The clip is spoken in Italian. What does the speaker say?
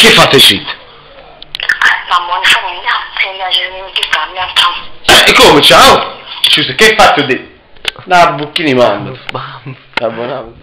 Perché fate shit? Mamma. Eh, e come, ciao? Scusa, che hai fatto di... Da bucchini mamma. Babbo, babbo.